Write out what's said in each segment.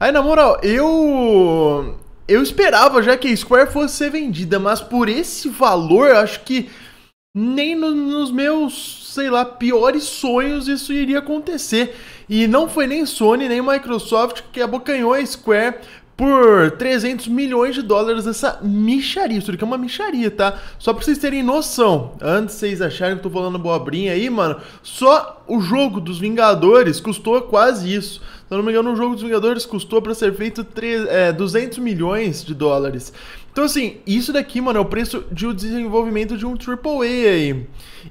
Aí, na moral, eu. Eu esperava já que a Square fosse ser vendida, mas por esse valor, acho que nem no, nos meus, sei lá, piores sonhos isso iria acontecer. E não foi nem Sony, nem Microsoft que abocanhou a Square por 300 milhões de dólares essa micharia. Isso aqui é uma micharia, tá? Só pra vocês terem noção. Antes vocês acharem que eu tô falando bobrinha aí, mano, só o jogo dos Vingadores custou quase isso. Se eu não me engano, o jogo dos Vingadores custou para ser feito 3, é, 200 milhões de dólares. Então, assim, isso daqui, mano, é o preço de um desenvolvimento de um AAA aí.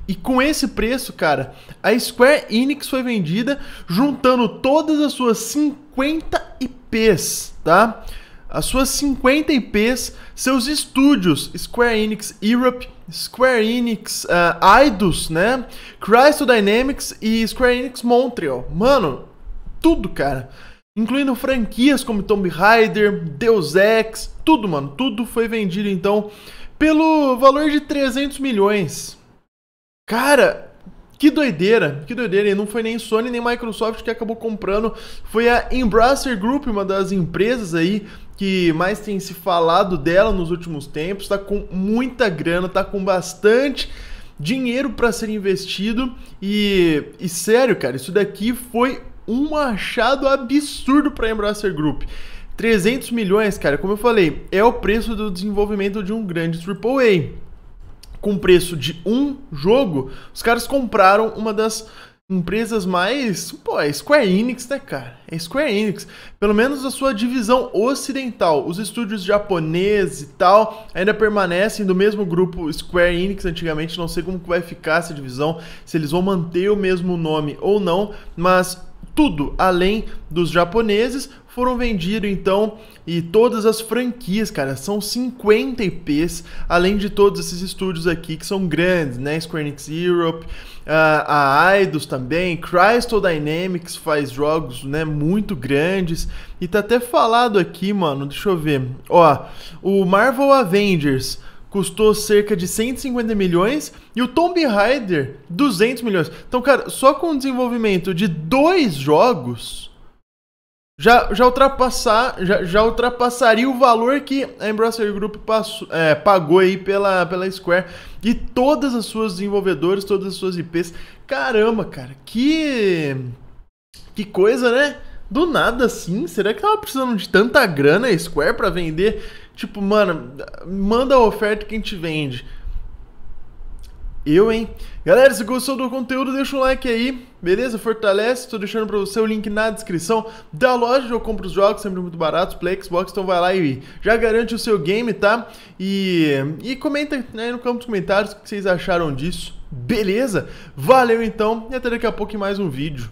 E com esse preço, cara, a Square Enix foi vendida juntando todas as suas 50 IPs, tá? As suas 50 IPs, seus estúdios, Square Enix Europe, Square Enix uh, Eidos, né? Crystal Dynamics e Square Enix Montreal. Mano, tudo, cara. Incluindo franquias como Tomb Raider, Deus Ex, tudo, mano, tudo foi vendido então pelo valor de 300 milhões. Cara, que doideira, que doideira. E não foi nem Sony nem Microsoft que acabou comprando, foi a Embracer Group, uma das empresas aí que mais tem se falado dela nos últimos tempos, tá com muita grana, tá com bastante dinheiro para ser investido. E, e sério, cara, isso daqui foi um achado absurdo para a Embracer Group. 300 milhões, cara, como eu falei, é o preço do desenvolvimento de um grande AAA. Com preço de um jogo, os caras compraram uma das empresas mais. Pô, é Square Enix, né, cara? É Square Enix. Pelo menos a sua divisão ocidental. Os estúdios japoneses e tal ainda permanecem do mesmo grupo Square Enix antigamente. Não sei como que vai ficar essa divisão, se eles vão manter o mesmo nome ou não, mas tudo além dos japoneses foram vendidos então e todas as franquias, cara, são 50 IPs, além de todos esses estúdios aqui que são grandes, né? Square Enix Europe, a Eidos também, Crystal Dynamics faz jogos, né, muito grandes e tá até falado aqui, mano, deixa eu ver. Ó, o Marvel Avengers custou cerca de 150 milhões e o Tomb Raider 200 milhões. Então, cara, só com o desenvolvimento de dois jogos já, já, ultrapassar, já, já ultrapassaria o valor que a Embracer Group passou, é, pagou aí pela, pela Square e todas as suas desenvolvedores, todas as suas IPs. Caramba, cara, que que coisa, né? Do nada assim, será que tava precisando de tanta grana a Square para vender Tipo, mano, manda a oferta que a gente vende. Eu, hein? Galera, se gostou do conteúdo, deixa um like aí, beleza? Fortalece, tô deixando pra você o link na descrição da loja onde eu compro os jogos, sempre muito baratos, Play Xbox, então vai lá e já garante o seu game, tá? E, e comenta aí no campo dos comentários o que vocês acharam disso, beleza? Valeu então, e até daqui a pouco em mais um vídeo.